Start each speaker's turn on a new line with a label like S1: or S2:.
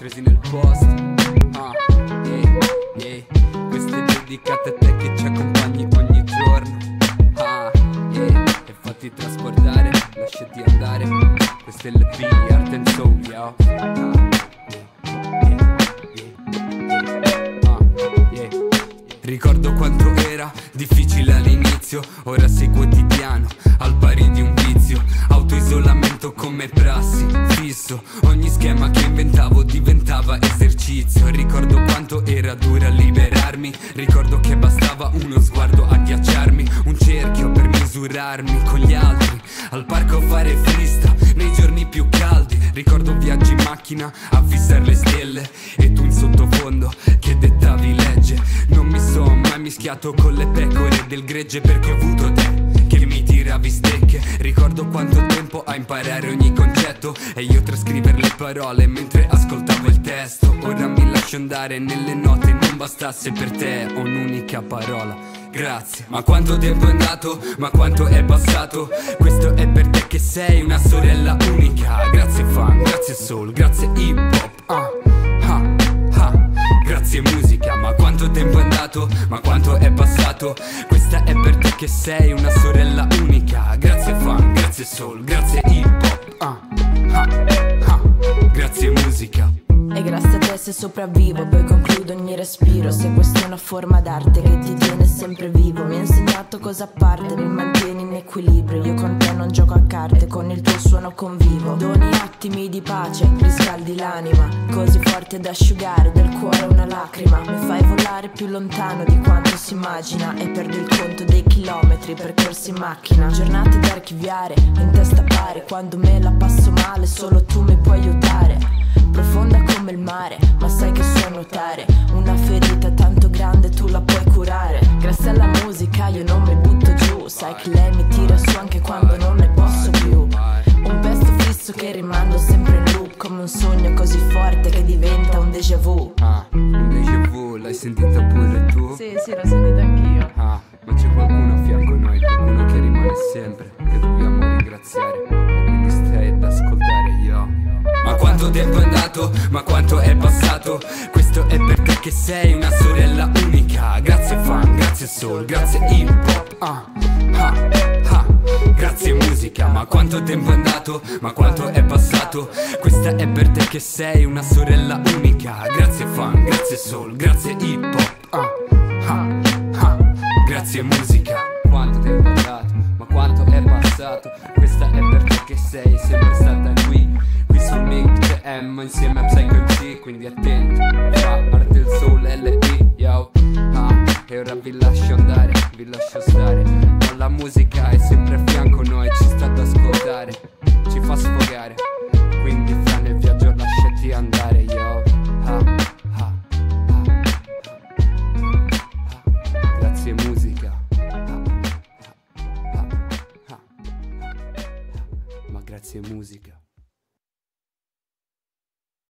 S1: Tresi nel post. Ah, yeah, yeah Questa è dedicata a te che ci accompagni ogni giorno. Ah, yeah E fatti trasportare, lasciati andare. Questa è l'EP, Art and Soul, yo Ah, yeah, yeah, yeah, ah, yeah. Ricordo quanto era difficile all'inizio, ora sei quotidiano, al pari di un vizio, autoisolamento come prassi, fisso, ogni schema che inventavo diventava esercizio, ricordo quanto era dura liberarmi, ricordo che bastava uno sguardo a ghiacciarmi, un cerchio per misurarmi con gli altri, al parco fare frista, nei giorni più caldi, ricordo viaggi in macchina a fissare le stelle, e tu in sottofondo che dettavi legge, non mi sono mai mischiato con le pecore del gregge perché ho avuto te che mi tiravi stecche. Ricordo quanto tempo a imparare ogni concetto E io trascrivere le parole mentre ascoltavo il testo. Ora mi lascio andare nelle note Non bastasse per te un'unica parola. Grazie. Ma quanto tempo è andato, ma quanto è passato? Questo è per te che sei una sorella unica. Grazie fan, grazie soul, grazie hip hop. Ah, ah, ah. Grazie musica, ma quanto tempo è andato, ma quanto è passato? Questa è per te che sei una sorella unica. Grazie fan, grazie soul, grazie hip hop. Ah, ah, ah. Grazie musica.
S2: E grazie a te se sopravvivo, poi concludo ogni respiro. Se questa è una forma d'arte che ti tiene sempre vivo. Mi ha insegnato cosa a parte, mi mantieni in equilibrio. Io con te non gioco a carte, con il tuo suono convivo. Doni attimi di pace, riscaldi l'anima. Così forte da asciugare del cuore una lacrima. Mi fai volare più lontano di quanto si immagina. E perdo il conto dei chilometri percorsi in macchina. Giornate da archiviare, in testa pare Quando me la passo male, solo tu mi puoi aiutare. Profonda come il mare, ma sai che so nuotare. Una ferita tanto grande tu la puoi curare. Grazie alla musica io non mi butto giù. Sai che lei mi tira su anche quando non ne posso più. Un pezzo fisso che rimando sempre in loop Come un sogno così forte che diventa un déjà vu.
S1: Ah, un déjà vu, l'hai sentita pure tu?
S2: Sì, sì, l'ho sentita anch'io.
S1: Ah, ma c'è qualcuno a fianco a noi, qualcuno che rimane sempre, ma quanto è passato. Questo è per te che sei una sorella unica. Grazie fan, grazie soul, grazie hip hop. Ah, ah, ah. Grazie musica, ma quanto tempo è andato, ma quanto è passato. Questa è per te che sei una sorella unica. Grazie fan, grazie soul, grazie hip hop. Ah, ah, ah. Grazie musica Quanto tempo è andato, ma quanto è passato Questa è per te che sei sempre TM insieme a Psycho MC Quindi attento, fa arte del soul LI Yo, ah, e ora vi lascio andare, vi lascio stare. Ma la musica è sempre a fianco noi, ci sta ad ascoltare. Ci fa sfogare. Quindi fra nel viaggio lasciati andare Yo, ah, ah, ah. Grazie musica. Ma grazie musica.